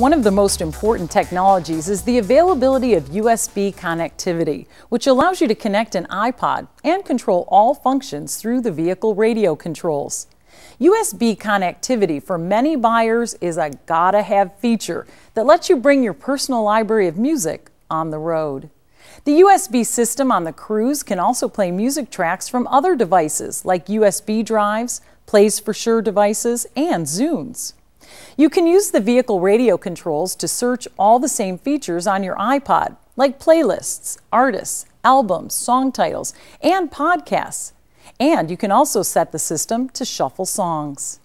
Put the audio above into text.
One of the most important technologies is the availability of USB connectivity, which allows you to connect an iPod and control all functions through the vehicle radio controls. USB connectivity for many buyers is a gotta have feature that lets you bring your personal library of music on the road. The USB system on the Cruze can also play music tracks from other devices like USB drives, PlaysForSure devices, and Zunes. You can use the vehicle radio controls to search all the same features on your iPod, like playlists, artists, albums, song titles, and podcasts. And you can also set the system to shuffle songs.